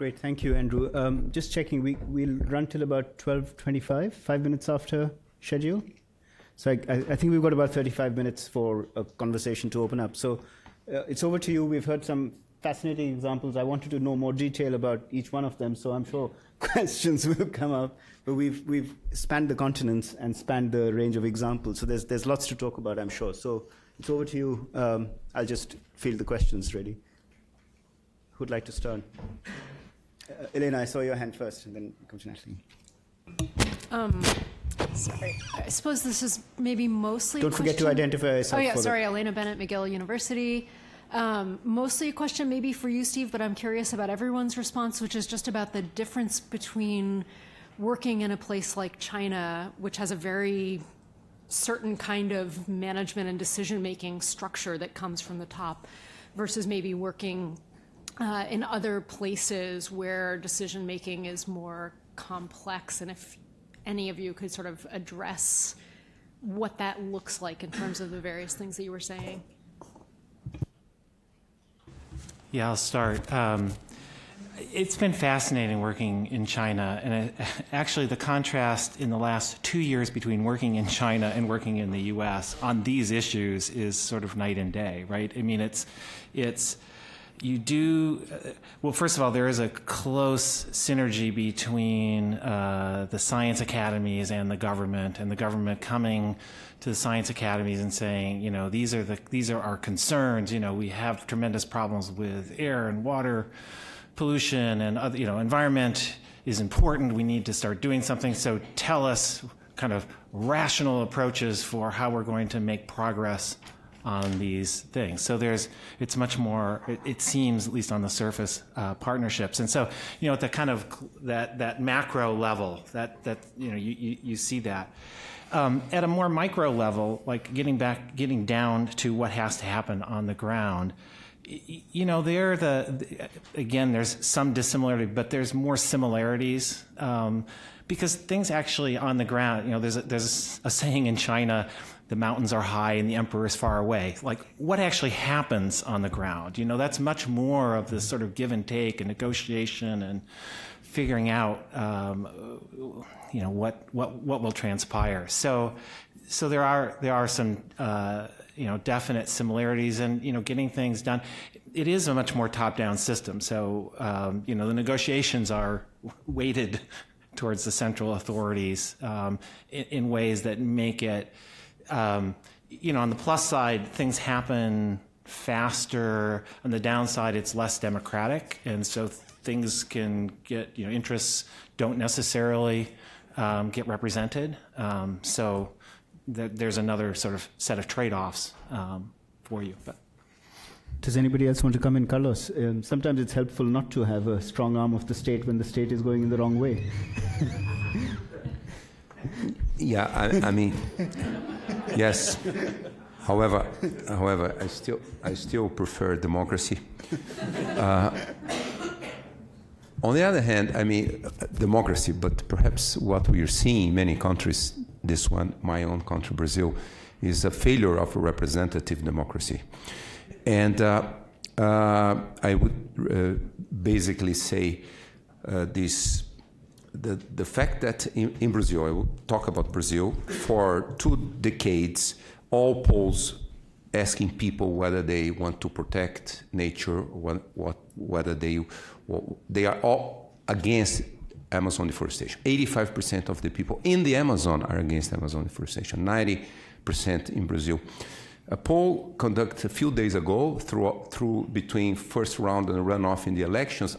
Great, thank you, Andrew. Um, just checking, we, we'll run till about 12.25, five minutes after schedule. So I, think we've got about 35 minutes for a conversation to open up. So uh, it's over to you. We've heard some fascinating examples. I wanted to know more detail about each one of them, so I'm sure questions will come up. But we've, we've spanned the continents and spanned the range of examples, so there's, there's lots to talk about, I'm sure. So it's over to you. Um, I'll just field the questions ready. Who'd like to start? Uh, Elena, I saw your hand first, and then come to Natalie. Um, sorry. I suppose this is maybe mostly. Don't forget to identify yourself. Oh yeah, sorry, Elena Bennett, McGill University. Um, mostly a question maybe for you, Steve, but I'm curious about everyone's response, which is just about the difference between working in a place like China, which has a very certain kind of management and decision making structure that comes from the top, versus maybe working uh, in other places where decision making is more complex. And if any of you could sort of address what that looks like in terms of the various things that you were saying. Yeah, I'll start. Um, it's been fascinating working in China, and it, actually, the contrast in the last two years between working in China and working in the U.S. on these issues is sort of night and day, right? I mean, it's it's you do uh, well first of all there is a close synergy between uh, the science academies and the government and the government coming to the science academies and saying you know these are the these are our concerns you know we have tremendous problems with air and water pollution and other you know environment is important we need to start doing something. So tell us kind of rational approaches for how we're going to make progress on these things. So there's, it's much more, it, it seems, at least on the surface, uh, partnerships. And so, you know, at the kind of, that, that macro level, that, that, you know, you, you, you see that. Um, at a more micro level, like getting back, getting down to what has to happen on the ground, you know, there the, again, there's some dissimilarity, but there's more similarities. Um, because things actually on the ground, you know, there's a, there's a saying in China, the mountains are high and the emperor is far away. Like, what actually happens on the ground? You know, that's much more of this sort of give and take and negotiation and figuring out, um, you know, what, what, what will transpire. So, so there are, there are some, uh, you know, definite similarities and, you know, getting things done. It is a much more top-down system. So, um, you know, the negotiations are weighted towards the central authorities um, in, in ways that make it, um, you know, on the plus side, things happen faster. On the downside, it's less democratic, and so things can get, you know, interests don't necessarily um, get represented. Um, so th there's another sort of set of trade-offs um, for you. But. Does anybody else want to come in, Carlos? Um, sometimes it's helpful not to have a strong arm of the state when the state is going in the wrong way. yeah, I, I mean, yes. However, however, I still, I still prefer democracy. Uh, on the other hand, I mean, democracy, but perhaps what we are seeing in many countries, this one, my own country, Brazil, is a failure of a representative democracy. And uh, uh, I would uh, basically say uh, this the, the fact that in, in, Brazil, I will talk about Brazil, for two decades, all polls asking people whether they want to protect nature, what, what, whether they, they are all against Amazon deforestation. 85% of the people in the Amazon are against Amazon deforestation, 90% in Brazil. A poll conducted a few days ago through, through between first round and runoff in the elections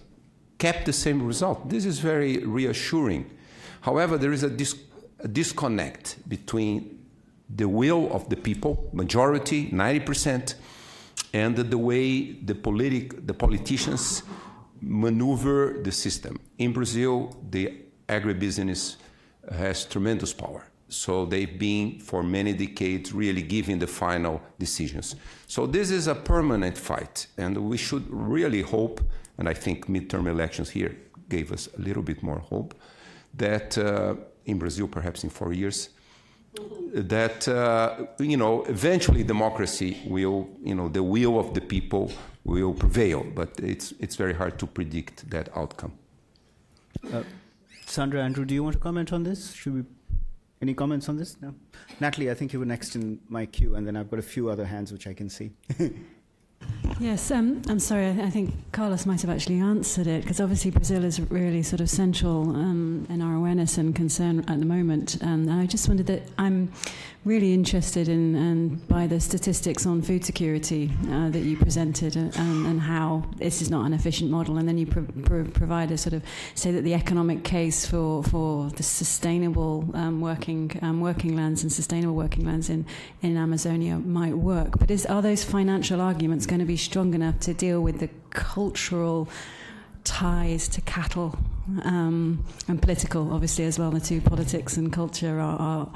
kept the same result. This is very reassuring. However, there is a, dis a disconnect between the will of the people, majority, 90%, and the way the, politic, the politicians maneuver the system. In Brazil, the agribusiness has tremendous power. So they've been, for many decades, really giving the final decisions. So this is a permanent fight, and we should really hope and I think midterm elections here gave us a little bit more hope that uh, in Brazil, perhaps in four years, that uh, you know eventually democracy will you know the will of the people will prevail. But it's it's very hard to predict that outcome. Uh, Sandra, Andrew, do you want to comment on this? Should we? Any comments on this? No. Natalie, I think you were next in my queue, and then I've got a few other hands which I can see. Yes, um, I'm sorry. I, think Carlos might have actually answered it because obviously Brazil is really sort of central um, in our awareness and concern at the moment. Um, and I just wondered that I'm really interested in and by the statistics on food security uh, that you presented and, uh, um, and, how this is not an efficient model. And then you pro- pro- provide a sort of say that the economic case for for the sustainable um, working um, working lands and sustainable working lands in in Amazonia might work. But is are those financial arguments going to be strong enough to deal with the cultural ties to cattle um, and political, obviously, as well. The two politics and culture are, are,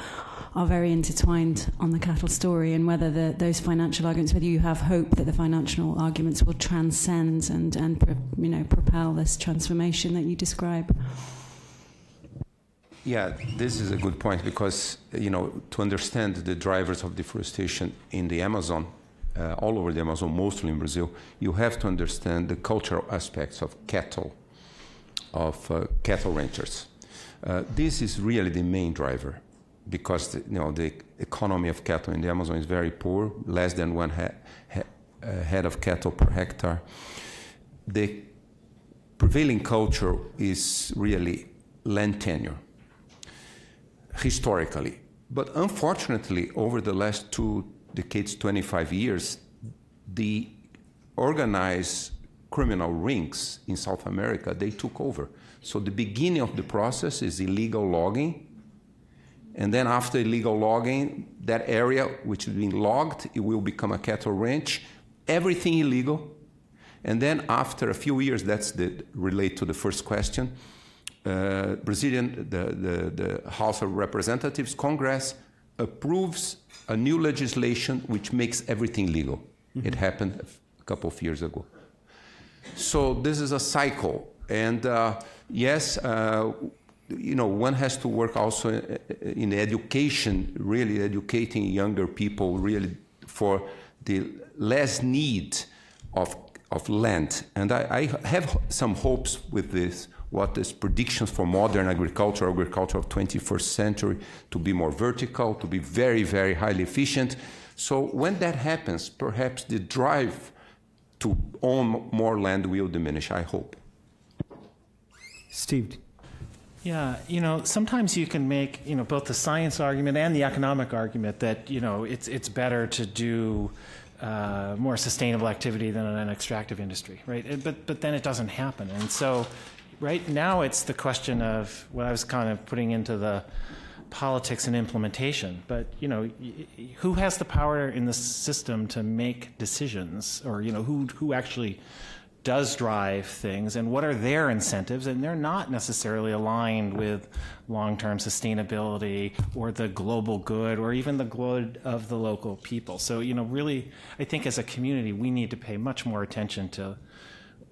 are very intertwined on the cattle story, and whether the, those financial arguments, whether you have hope that the financial arguments will transcend and, and you know, propel this transformation that you describe. Yeah, this is a good point because you know to understand the drivers of deforestation in the Amazon, uh, all over the Amazon, mostly in Brazil, you have to understand the cultural aspects of cattle, of uh, cattle ranchers. Uh, this is really the main driver because the, you know the economy of cattle in the Amazon is very poor, less than one he, he, uh, head of cattle per hectare. The prevailing culture is really land tenure, historically. But unfortunately, over the last two decades, 25 years, the organized criminal rings in South America, they took over. So the beginning of the process is illegal logging. And then after illegal logging, that area which has been logged, it will become a cattle ranch. Everything illegal. And then after a few years, that's the relate to the first question. Uh, Brazilian, the, the, the House of Representatives, Congress approves a new legislation which makes everything legal. Mm-hmm. It happened a couple of years ago. So this is a cycle, and uh, yes, uh, you know, one has to work also in education, really educating younger people, really for the less need of of land. And I, I have some hopes with this what is predictions for modern agriculture, agriculture of 21st century, to be more vertical, to be very, very highly efficient. So when that happens, perhaps the drive to own more land will diminish, I hope. Steve. Yeah, you know, sometimes you can make, you know, both the science argument and the economic argument that, you know, it's, it's better to do uh, more sustainable activity than an extractive industry, right? But, but then it doesn't happen. And so right now it's the question of what I was kind of putting into the politics and implementation. But you know, who has the power in the system to make decisions, or you know, who who actually does drive things, and what are their incentives? And they're not necessarily aligned with long-term sustainability or the global good, or even the good of the local people. So you know, really, I think as a community, we need to pay much more attention to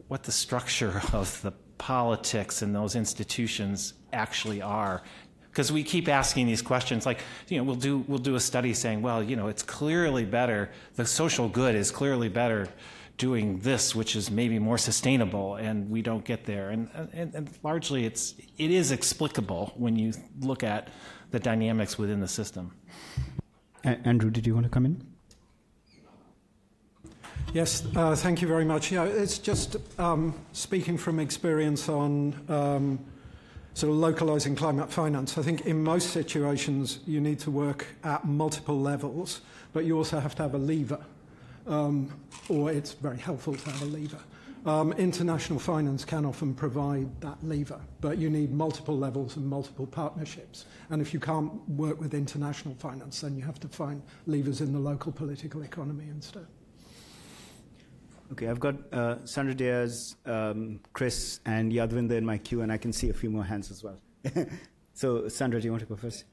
what the structure of the politics and those institutions actually are. Because we keep asking these questions like you know we'll do we'll do a study saying well you know it's clearly better the social good is clearly better doing this which is maybe more sustainable and we don't get there. And, and, and largely it's it is explicable when you look at the dynamics within the system. Andrew did you want to come in Yes, uh, thank you very much. Yeah, it's just um, speaking from experience on um, sort of localizing climate finance. I think in most situations you need to work at multiple levels, but you also have to have a lever, um, or it's very helpful to have a lever. Um, international finance can often provide that lever, but you need multiple levels and multiple partnerships. And if you can't work with international finance, then you have to find levers in the local political economy instead. Okay, I've got uh, Sandra Diaz, um, Chris, and Yadvinder in my queue, and I can see a few more hands as well. so, Sandra, do you want to go first?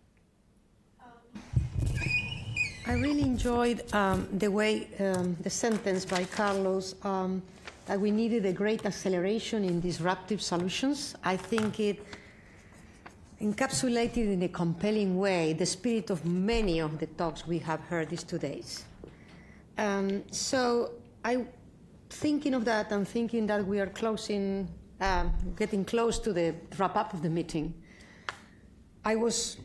I really enjoyed um, the way um, the sentence by Carlos um, that we needed a great acceleration in disruptive solutions. I think it encapsulated in a compelling way the spirit of many of the talks we have heard these two days. Um, so I thinking of that and thinking that we are closing, uh, getting close to the wrap up of the meeting, I was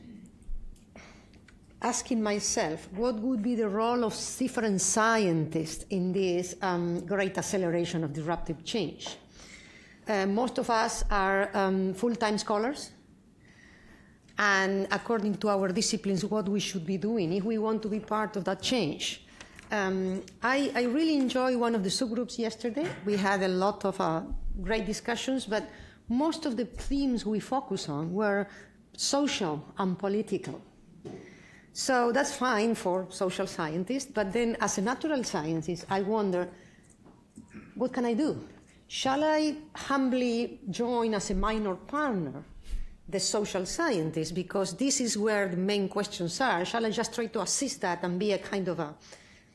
asking myself what would be the role of different scientists in this um, great acceleration of disruptive change. Uh, most of us are um, full time scholars, and according to our disciplines, what we should be doing if we want to be part of that change. Um, I, I, really enjoyed one of the subgroups yesterday. We had a lot of uh, great discussions, but most of the themes we focus on were social and political. So that's fine for social scientists, but then as a natural scientist, I wonder what can I do? Shall I humbly join as a minor partner the social scientists because this is where the main questions are? Shall I just try to assist that and be a kind of a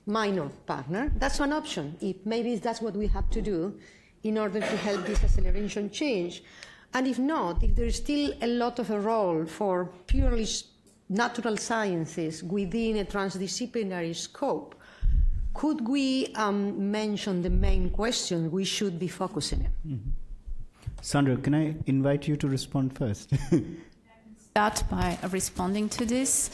minor partner? That's one option. If maybe that's what we have to do in order to help this acceleration change. And if not, if there is still a lot of a role for purely natural sciences within a transdisciplinary scope, could we um, mention the main question we should be focusing on? Mm-hmm. Sandra, can I invite you to respond first? Start by responding to this.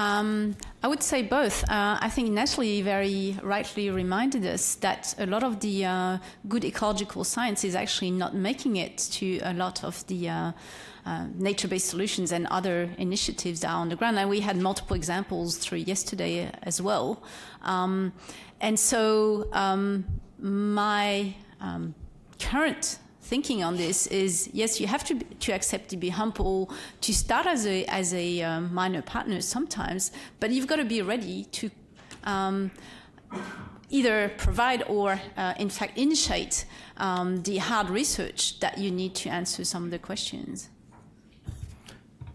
Um, I would say both. Uh, I think Natalie very rightly reminded us that a lot of the uh, good ecological science is actually not making it to a lot of the uh, uh, nature-based solutions and other initiatives that are on the ground. And we had multiple examples through yesterday as well. Um, and so um, my um, current thinking on this is yes, you have to to accept to be humble, to start as a as a um, minor partner sometimes, but you've got to be ready to. Um, either provide or, uh, in fact, initiate um, the hard research that you need to answer some of the questions.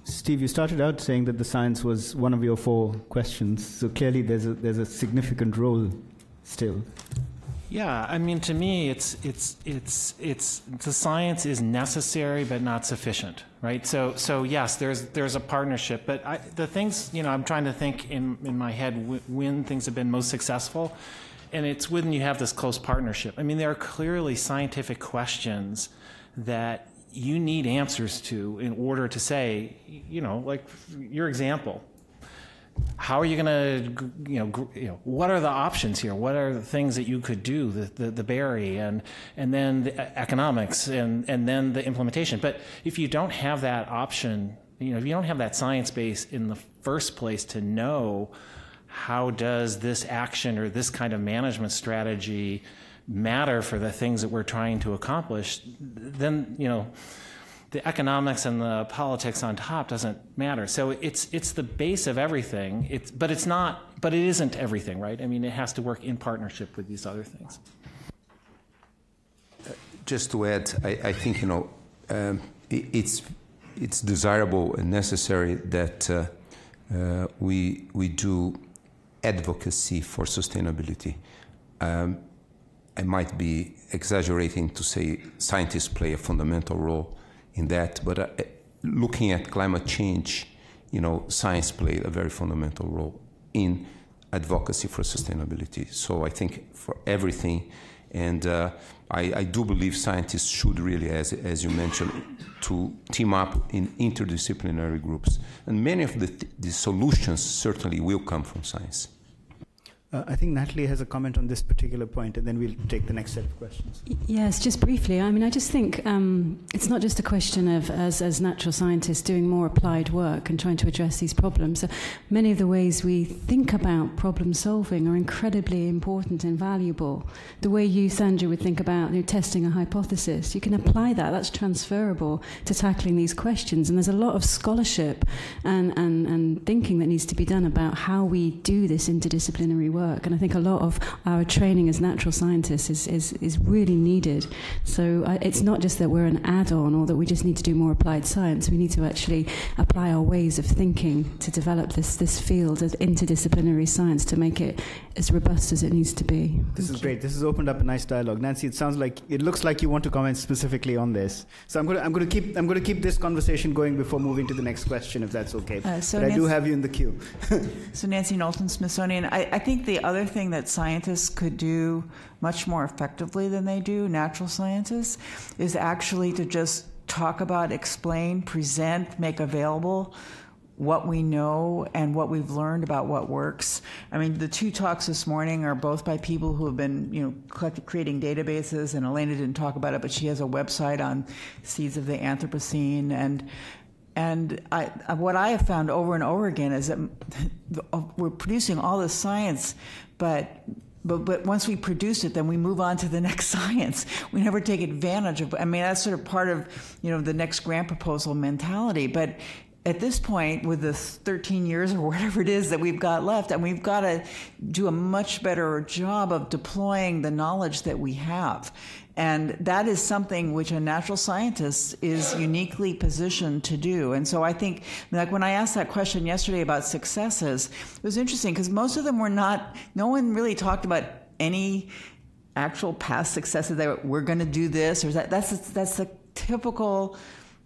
Steve, you started out saying that the science was one of your four questions, so clearly there's a, there's a significant role still. Yeah, I mean, to me, it's it's it's it's the science is necessary but not sufficient, right? So so yes, there's there's a partnership, but I, the things you know, I'm trying to think in in my head when things have been most successful, and it's when you have this close partnership. I mean, there are clearly scientific questions that you need answers to in order to say, you know, like your example. How are you going to, you know, you know, what are the options here? What are the things that you could do, the, the, the berry and, and then the economics and, and then the implementation. But if you don't have that option, you know, if you don't have that science base in the first place to know how does this action or this kind of management strategy matter for the things that we're trying to accomplish, then you know the economics and the politics on top doesn't matter. So it's it's the base of everything. It's but it's not. But it isn't everything, right? I mean, it has to work in partnership with these other things. just to add, I, I think you know um, it, it's it's desirable and necessary that uh, uh, we we do advocacy for sustainability. Um, I might be exaggerating to say scientists play a fundamental role in that, but uh, looking at climate change, you know, science played a very fundamental role in advocacy for sustainability. So I think for everything, and uh, I, I, do believe scientists should really, as, as you mentioned, to team up in interdisciplinary groups. And many of the, th- the solutions certainly will come from science. Uh, I think Natalie has a comment on this particular point, and then we'll take the next set of questions. Yes, just briefly. I mean, I just think um, it's not just a question of, as, as natural scientists, doing more applied work and trying to address these problems. So many of the ways we think about problem solving are incredibly important and valuable. The way you, Sandra, would think about you know, testing a hypothesis, you can apply that. That's transferable to tackling these questions. And there's a lot of scholarship and, and, and thinking that needs to be done about how we do this interdisciplinary work work. And I think a lot of our training as natural scientists is, is, is really needed. So uh, it's not just that we're an add on or that we just need to do more applied science. We need to actually apply our ways of thinking to develop this, this field of interdisciplinary science to make it as robust as it needs to be. This Thank is you. great. This has opened up a nice dialogue. Nancy, it sounds like it looks like you want to comment specifically on this. So I'm going to, I'm going to keep I'm going to keep this conversation going before moving to the next question, if that's okay. Uh, so but Nancy, I do have you in the queue. so Nancy Knowlton, Smithsonian. I, I think the the other thing that scientists could do much more effectively than they do, natural scientists, is actually to just talk about, explain, present, make available what we know and what we've learned about what works. I mean, the two talks this morning are both by people who have been, you know, creating databases. And Elena didn't talk about it, but she has a website on seeds of the Anthropocene. And and I, what I have found over and over again is that we're producing all this science, but but but once we produce it, then we move on to the next science. We never take advantage of. I mean, that's sort of part of you know the next grant proposal mentality. But at this point, with the 13 years or whatever it is that we've got left, and we've got to do a much better job of deploying the knowledge that we have. And that is something which a natural scientist is uniquely positioned to do. And so I think, like when I asked that question yesterday about successes, it was interesting because most of them were not, no one really talked about any actual past successes that we're going to do this or that. That's, that's the typical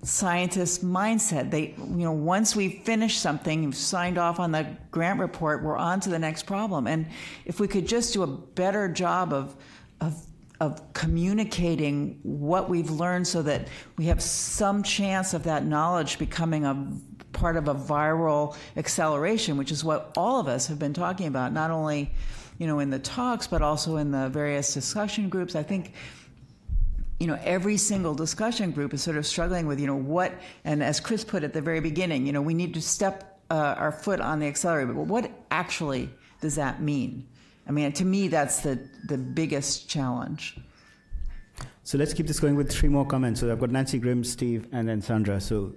scientist mindset. They, you know, once we finish something, signed off on the grant report, we're on to the next problem. And if we could just do a better job of, of of communicating what we've learned so that we have some chance of that knowledge becoming a part of a viral acceleration, which is what all of us have been talking about, not only you know in the talks but also in the various discussion groups. I think you know every single discussion group is sort of struggling with you know what and as Chris put at the very beginning, you know we need to step uh, our foot on the accelerator. But what actually does that mean? I mean, to me, that's the, the biggest challenge. So let's keep this going with three more comments. So I've got Nancy Grimm, Steve, and then Sandra. So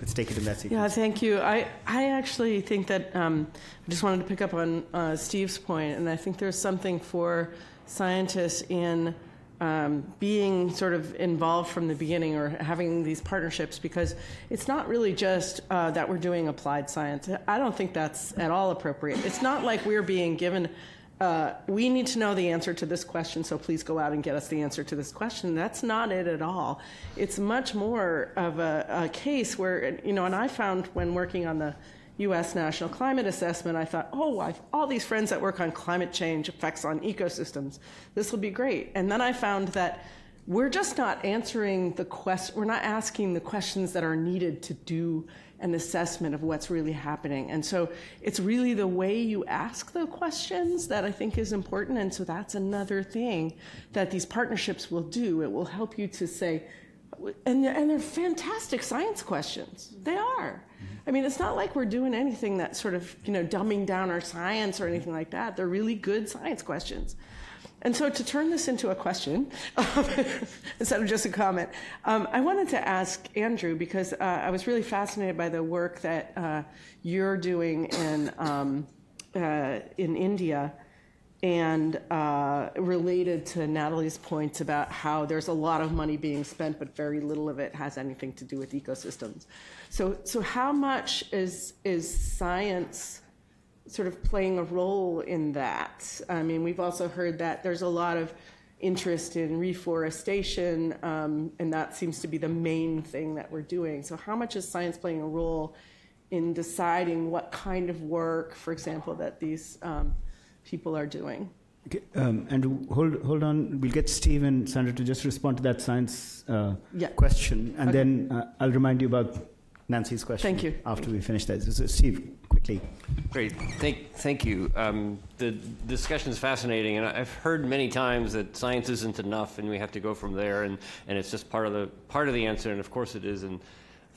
let's take it in that sequence. Yeah, thank you. I, I actually think that um, I just wanted to pick up on uh, Steve's point, and I think there's something for scientists in um, being sort of involved from the beginning or having these partnerships because it's not really just uh, that we're doing applied science. I don't think that's at all appropriate. It's not like we're being given uh, we need to know the answer to this question, so please go out and get us the answer to this question. That's not it at all. It's much more of a, a case where, you know, and I found when working on the U.S. National Climate Assessment, I thought, oh, I've all these friends that work on climate change effects on ecosystems. This will be great. And then I found that we're just not answering the question, we're not asking the questions that are needed to do an assessment of what's really happening. And so it's really the way you ask the questions that I think is important. And so that's another thing that these partnerships will do. It will help you to say, and, and they're fantastic science questions. They are. I mean, it's not like we're doing anything that's sort of, you know, dumbing down our science or anything like that. They're really good science questions. And so, to turn this into a question um, instead of just a comment, um, I wanted to ask Andrew because uh, I was really fascinated by the work that uh, you're doing in um, uh, in India and uh, related to Natalie's points about how there's a lot of money being spent, but very little of it has anything to do with ecosystems. So, so how much is is science? Sort of playing a role in that. I mean, we've also heard that there's a lot of interest in reforestation, um, and that seems to be the main thing that we're doing. So, how much is science playing a role in deciding what kind of work, for example, that these um, people are doing? Okay, um, and hold hold on. We'll get Steve and Sandra to just respond to that science uh, yeah. question, and okay. then uh, I'll remind you about Nancy's question. Thank you. After we finish that, so Steve, quickly. Great, thank thank you. Um, the discussion is fascinating, and I've heard many times that science isn't enough, and we have to go from there, and, and it's just part of the part of the answer, and of course it is. And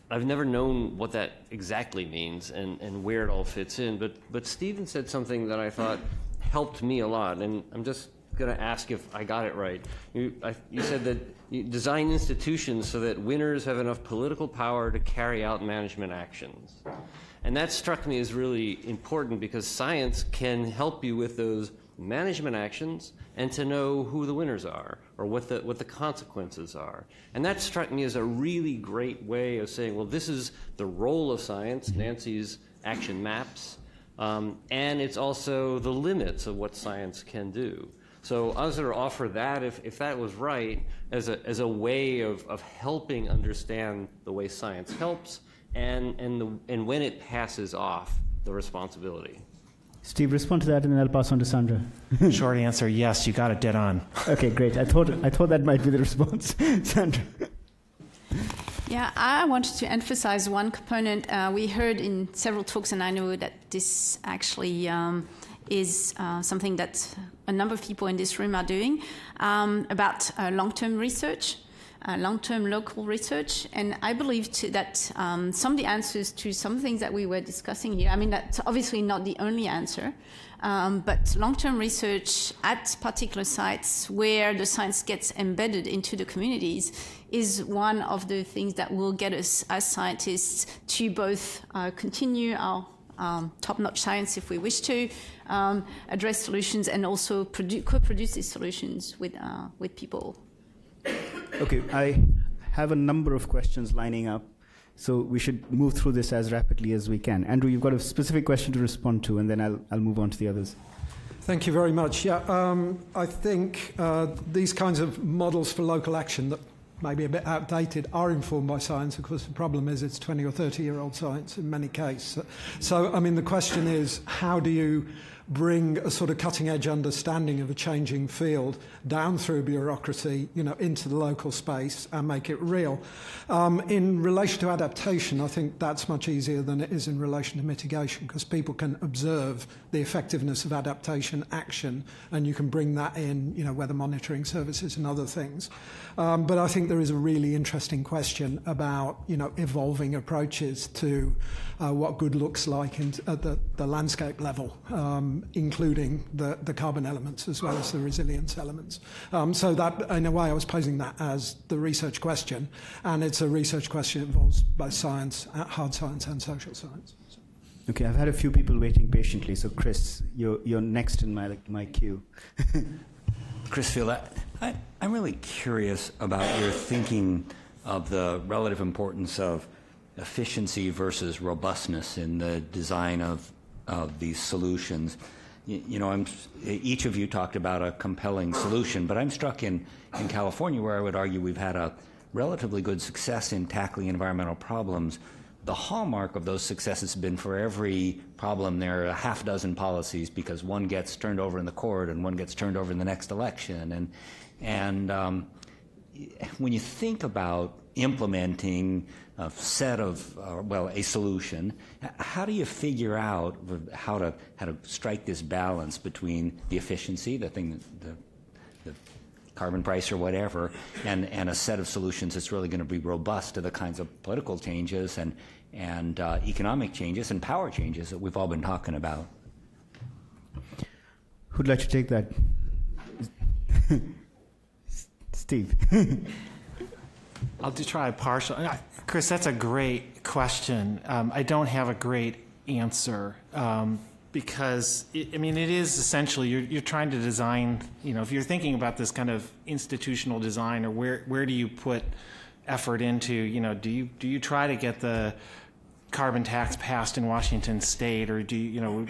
I've never known what that exactly means and, and where it all fits in. But but Stephen said something that I thought helped me a lot, and I'm just going to ask if I got it right. You, I, you said that you design institutions so that winners have enough political power to carry out management actions. And that struck me as really important because science can help you with those management actions and to know who the winners are or what the, what the consequences are. And that struck me as a really great way of saying, well, this is the role of science. Nancy's action maps, um, and it's also the limits of what science can do. So I was going to offer that, if, if that was right, as a, as a way of, of helping understand the way science helps and, and, the, and when it passes off the responsibility. Steve, respond to that, and then I'll pass on to Sandra. Short answer: Yes, you got it dead on. Okay, great. I thought I thought that might be the response, Sandra. Yeah, I wanted to emphasize one component uh, we heard in several talks, and I know that this actually um, is uh, something that a number of people in this room are doing um, about uh, long-term research. Uh, long-term local research, and I believe that um, some of the answers to some things that we were discussing here. I mean, that's obviously not the only answer, um, but long-term research at particular sites where the science gets embedded into the communities is one of the things that will get us as scientists to both uh, continue our um, top-notch science if we wish to um, address solutions and also produ- co-produce these solutions with uh, with people. Okay, I have a number of questions lining up, so we should move through this as rapidly as we can. Andrew, you've got a specific question to respond to, and then I'll, I'll move on to the others. Thank you very much. Yeah, um, I think uh, these kinds of models for local action that maybe a bit outdated are informed by science. Of course, the problem is it's 20 or 30 year old science in many cases. So, I mean, the question is how do you bring a sort of cutting edge understanding of a changing field down through bureaucracy, you know, into the local space and make it real. Um, in relation to adaptation, I think that's much easier than it is in relation to mitigation because people can observe the effectiveness of adaptation action and you can bring that in, you know, weather monitoring services and other things. Um, but I think there is a really interesting question about, you know, evolving approaches to uh, what good looks like in, at the, the landscape level, um, including the, the carbon elements as well as the resilience elements. Um, so that, in a way, I was posing that as the research question, and it's a research question that involves both science, uh, hard science, and social science. Okay, I've had a few people waiting patiently. So, Chris, you're, you're next in my, my queue. Chris Field, I, I'm really curious about your thinking of the relative importance of efficiency versus robustness in the design of, of these solutions. You, you know, I'm, each of you talked about a compelling solution, but I'm struck in, in California where I would argue we've had a relatively good success in tackling environmental problems. The hallmark of those successes has been for every problem there are a half dozen policies because one gets turned over in the court and one gets turned over in the next election. And, and um, when you think about implementing a set of, uh, well, a solution. How do you figure out how to how to strike this balance between the efficiency, the thing, the, the carbon price or whatever, and and a set of solutions that's really going to be robust to the kinds of political changes and and uh, economic changes and power changes that we've all been talking about. Who'd like to take that? Steve. I'll just try a partial. Chris, that's a great question. Um, I don't have a great answer um, because it, I mean it is essentially you're, you're trying to design. You know, if you're thinking about this kind of institutional design, or where where do you put effort into? You know, do you do you try to get the carbon tax passed in Washington State, or do you, you know,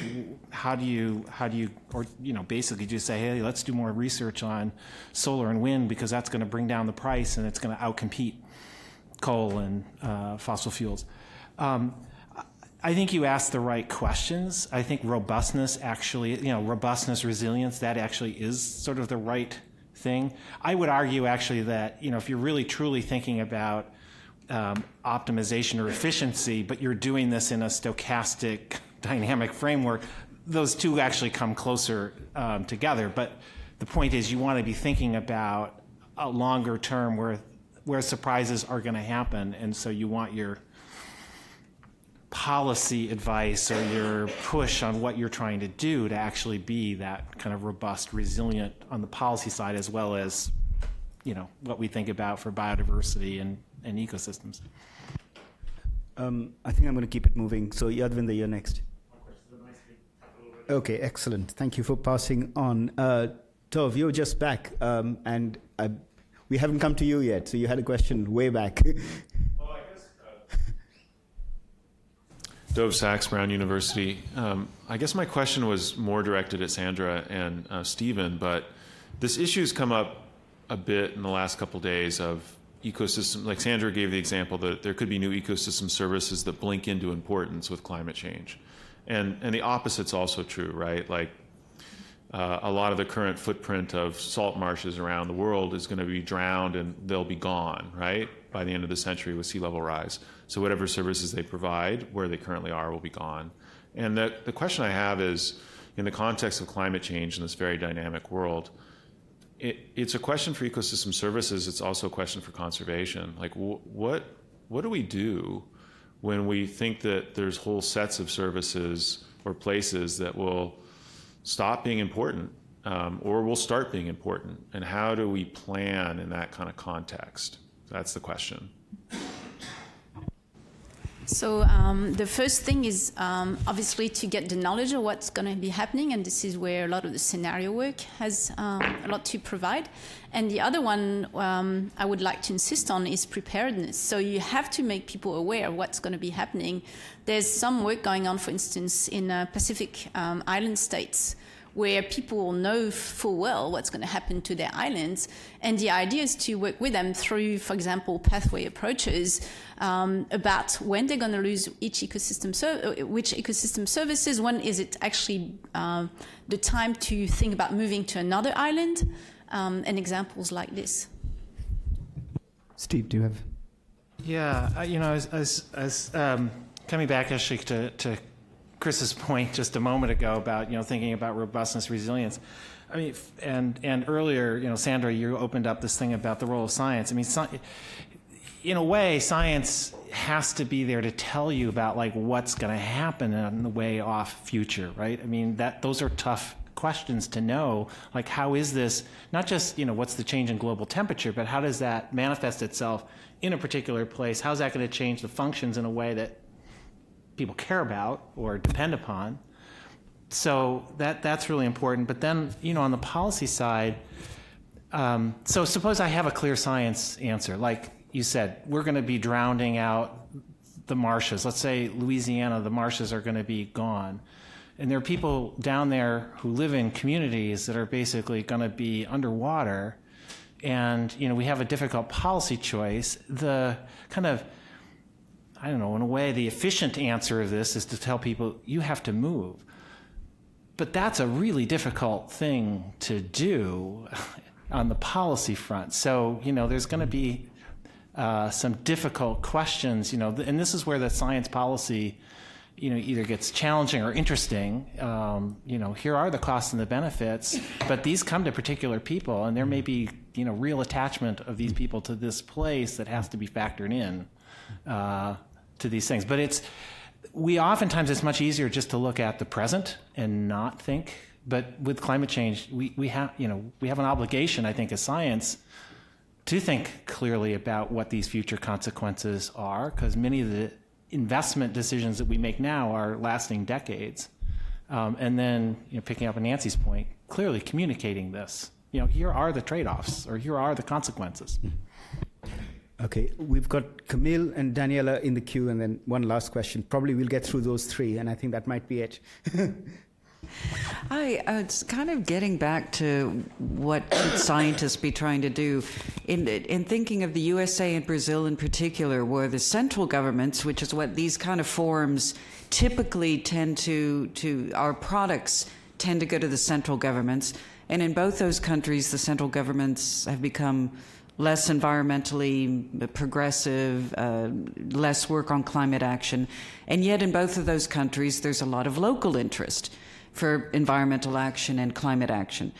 how do you, how do you, or you know, basically just say, hey, let's do more research on solar and wind because that's going to bring down the price and it's going to outcompete coal and uh, fossil fuels. Um, I think you asked the right questions. I think robustness actually, you know, robustness, resilience, that actually is sort of the right thing. I would argue actually that, you know, if you're really truly thinking about um, optimization or efficiency, but you're doing this in a stochastic dynamic framework, those two actually come closer um, together. But the point is, you want to be thinking about a longer term where where surprises are going to happen, and so you want your policy advice or your push on what you're trying to do to actually be that kind of robust, resilient on the policy side as well as you know what we think about for biodiversity and and ecosystems. Um, I think I'm going to keep it moving. So, Yadvinder, you're next. Okay, excellent. Thank you for passing on. Uh, Dov, you're just back, um, and I, we haven't come to you yet. So, you had a question way back. well, guess, uh... Dov Sax, Brown University. Um, I guess my question was more directed at Sandra and uh, Stephen, but this issue's come up a bit in the last couple days of ecosystem, like Sandra gave the example that there could be new ecosystem services that blink into importance with climate change. And, and the opposite's also true, right? Like uh, a lot of the current footprint of salt marshes around the world is going to be drowned and they'll be gone, right? By the end of the century with sea level rise. So whatever services they provide, where they currently are, will be gone. And the, the question I have is, in the context of climate change in this very dynamic world, it, it's a question for ecosystem services. It's also a question for conservation. Like, wh- what what do we do when we think that there's whole sets of services or places that will stop being important um, or will start being important? And how do we plan in that kind of context? That's the question. So um, the first thing is um, obviously to get the knowledge of what's going to be happening, and this is where a lot of the scenario work has um, a lot to provide. And the other one um, I would like to insist on is preparedness. So you have to make people aware of what's going to be happening. There's some work going on, for instance, in uh, Pacific um, island states where people know full well what's going to happen to their islands. And the idea is to work with them through, for example, pathway approaches um, about when they're going to lose each ecosystem, ser- which ecosystem services. When is it actually uh, the time to think about moving to another island? Um, and examples like this. Steve, do you have? Yeah, uh, you know, as, as, as um, coming back actually to, to Chris's point just a moment ago about you know thinking about robustness, resilience. I mean, and and earlier, you know, Sandra, you opened up this thing about the role of science. I mean, in a way, science has to be there to tell you about like what's going to happen in the way off future, right? I mean, that those are tough questions to know. Like, how is this? Not just you know what's the change in global temperature, but how does that manifest itself in a particular place? How's that going to change the functions in a way that people care about or depend upon. So that that's really important. But then, you know, on the policy side, um, so suppose I have a clear science answer, like you said, we're going to be drowning out the marshes. Let's say Louisiana, the marshes are going to be gone. And there are people down there who live in communities that are basically going to be underwater. And, you know, we have a difficult policy choice. The kind of I don't know, in a way, the efficient answer of this is to tell people you have to move. But that's a really difficult thing to do on the policy front. So, you know, there's going to be uh, some difficult questions, you know, and this is where the science policy, you know, either gets challenging or interesting. Um, you know, here are the costs and the benefits, but these come to particular people, and there may be, you know, real attachment of these people to this place that has to be factored in. Uh, to these things. But it's we oftentimes it's much easier just to look at the present and not think. But with climate change, we, we have you know we have an obligation, I think, as science, to think clearly about what these future consequences are, because many of the investment decisions that we make now are lasting decades. Um, and then, you know, picking up on Nancy's point, clearly communicating this. You know, here are the trade-offs, or here are the consequences. Okay, we've got Camille and Daniela in the queue, and then one last question. Probably we'll get through those three, and I think that might be it. Hi, uh, it's kind of getting back to what should scientists be trying to do in in thinking of the USA and Brazil in particular, where the central governments, which is what these kind of forums typically tend to to our products tend to go to the central governments, and in both those countries, the central governments have become less environmentally progressive, uh, less work on climate action. And yet, in both of those countries, there's a lot of local interest for environmental action and climate action.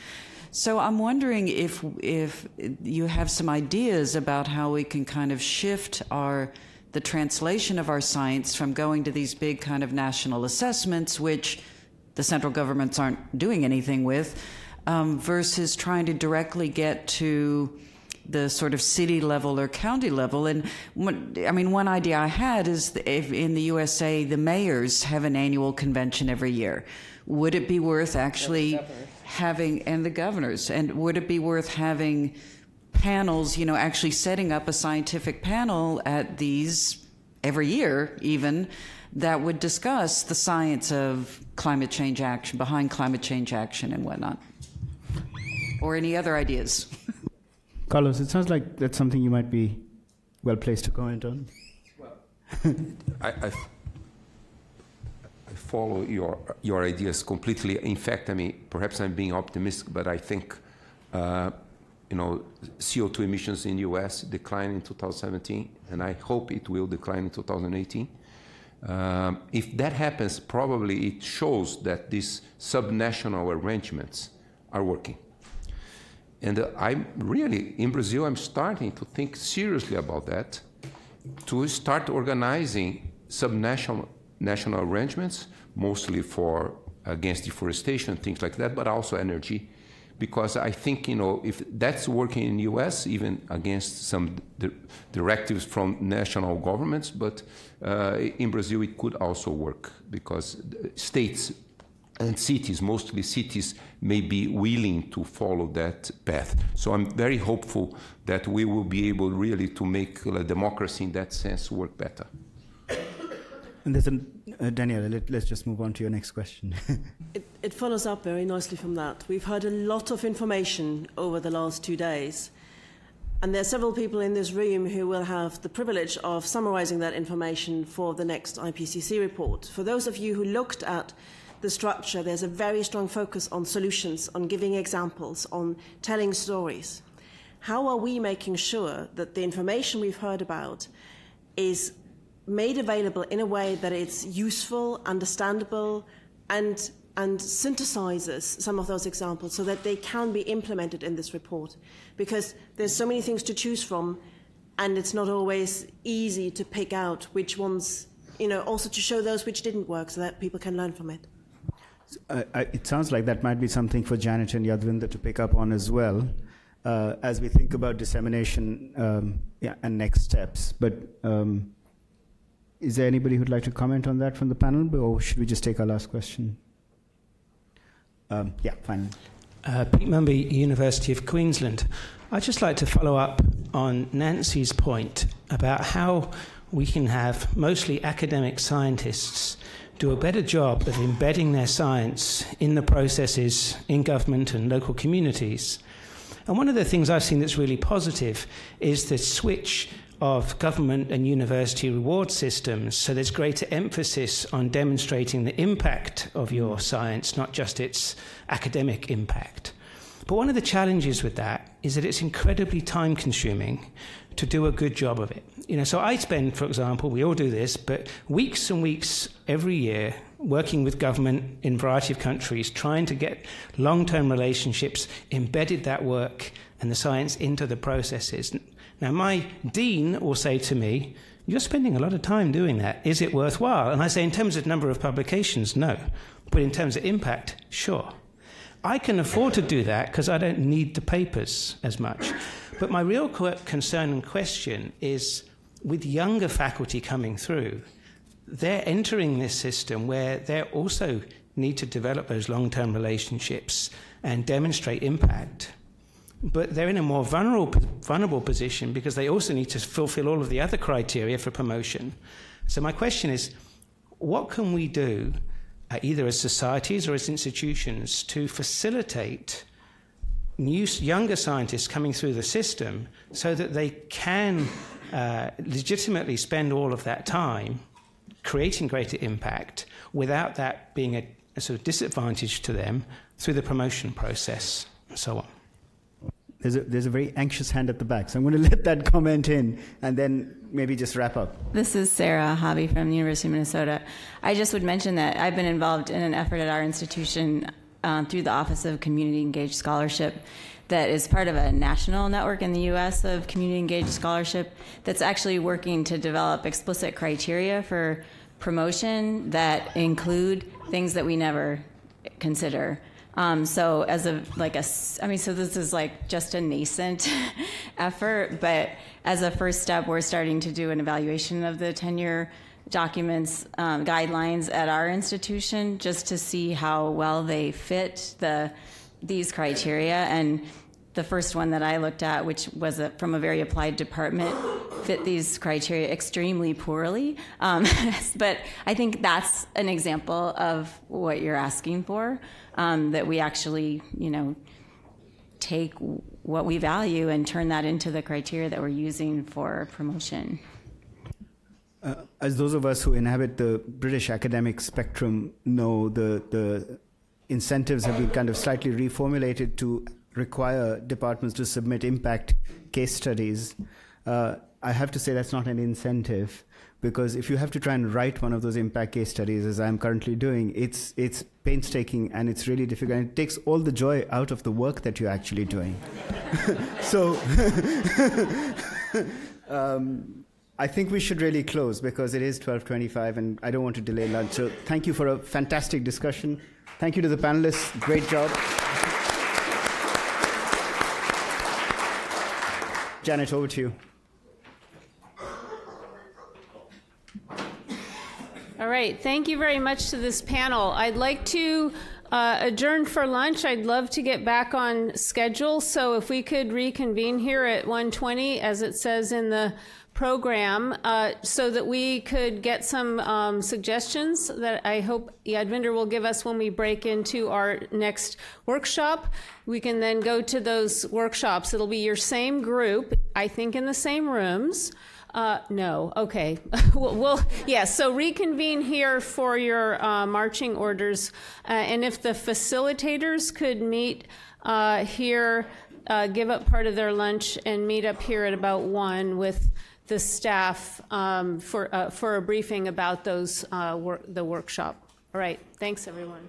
So I'm wondering if if you have some ideas about how we can kind of shift our the translation of our science from going to these big kind of national assessments, which the central governments aren't doing anything with, um, versus trying to directly get to the sort of city level or county level. And I mean, one idea I had is if in the USA, the mayors have an annual convention every year. Would it be worth actually having, and the governors, and would it be worth having panels, you know, actually setting up a scientific panel at these every year, even? That would discuss the science of climate change action, behind climate change action, and whatnot. Or any other ideas? Carlos, it sounds like that's something you might be well placed to comment on. I, I, I follow your your ideas completely. In fact, I mean, perhaps I'm being optimistic, but I think, uh, you know, CO2 emissions in the U.S. decline in 2017, and I hope it will decline in 2018. Um, if that happens, probably it shows that these subnational arrangements are working. And I'm really, in Brazil, I'm starting to think seriously about that, to start organizing subnational national arrangements, mostly for against deforestation, things like that, but also energy. Because I think, you know, if that's working in the US, even against some di directives from national governments, but uh, in Brazil it could also work because states and cities, mostly cities, may be willing to follow that path. So I'm very hopeful that we will be able really to make uh, democracy in that sense work better. And there's a uh, Daniela, let, us just move on to your next question. it, it follows up very nicely from that. We've heard a lot of information over the last two days. And there are several people in this room who will have the privilege of summarizing that information for the next IPCC report. For those of you who looked at the structure, there's a very strong focus on solutions, on giving examples, on telling stories. How are we making sure that the information we've heard about is made available in a way that it's useful, understandable, and, and synthesizes some of those examples so that they can be implemented in this report. Because there's so many things to choose from, and it's not always easy to pick out which ones, you know, also to show those which didn't work so that people can learn from it. Uh, it sounds like that might be something for Janet and Yadvinder to pick up on as well. Uh, as we think about dissemination um, yeah, and next steps. But um, is there anybody who'd like to comment on that from the panel, or should we just take our last question? Um, yeah, fine. Uh, Pete Mumby, University of Queensland. I'd just like to follow up on Nancy's point about how we can have mostly academic scientists do a better job of embedding their science in the processes in government and local communities. And one of the things I've seen that's really positive is the switch of government and university reward systems. So there's greater emphasis on demonstrating the impact of your science, not just its academic impact. But one of the challenges with that is that it's incredibly time consuming to do a good job of it. You know, so I spend, for example, we all do this, but weeks and weeks every year working with government in a variety of countries, trying to get long-term relationships, embedded that work and the science into the processes. Now, my dean will say to me, You're spending a lot of time doing that. Is it worthwhile? And I say, In terms of number of publications, no. But in terms of impact, sure. I can afford to do that because I don't need the papers as much. But my real concern and question is with younger faculty coming through, they're entering this system where they also need to develop those long term relationships and demonstrate impact but they're in a more vulnerable, vulnerable position because they also need to fulfill all of the other criteria for promotion. So, my question is what can we do, uh, either as societies or as institutions, to facilitate new, younger scientists coming through the system so that they can uh, legitimately spend all of that time creating greater impact without that being a, a sort of disadvantage to them through the promotion process and so on? There's a, there's a very anxious hand at the back, so I'm going to let that comment in and then maybe just wrap up. This is Sarah Hobbie from the University of Minnesota. I just would mention that I've been involved in an effort at our institution um, through the Office of Community Engaged Scholarship that is part of a national network in the US of community engaged scholarship that's actually working to develop explicit criteria for promotion that include things that we never consider. Um, so as a like a, I mean, so this is like just a nascent effort, but as a first step, we're starting to do an evaluation of the tenure documents um, guidelines at our institution just to see how well they fit the these criteria. And the first one that I looked at, which was a, from a very applied department, fit these criteria extremely poorly. Um, but I think that's an example of what you're asking for um, that we actually, you know, take what we value and turn that into the criteria that we're using for promotion. uh, as those of us who inhabit the British academic spectrum know, the, the incentives have been kind of slightly reformulated to require departments to submit impact case studies. Uh, I have to say that's not an incentive because if you have to try and write one of those impact case studies, as I'm currently doing, it's it's painstaking and it's really difficult. And it takes all the joy out of the work that you're actually doing. so. um, I think we should really close because it is 12:25 and I don't want to delay lunch. So thank you for a fantastic discussion. Thank you to the panelists. Great job. Janet, over to you. All right. Thank you very much to this panel. I'd like to uh, adjourn for lunch. I'd love to get back on schedule. So if we could reconvene here at 1:20, as it says in the program uh, so that we could get some um, suggestions that I hope Yadvinder will give us when we break into our next workshop. We can then go to those workshops. It'll be your same group, I think in the same rooms. Uh, no, okay. we'll, we'll, yes, yeah, so reconvene here for your uh, marching orders. Uh, and if the facilitators could meet uh, here, uh, give up part of their lunch, and meet up here at about 1 with the staff um, for, uh, for a briefing about those, uh, wor- the workshop. All right, thanks everyone.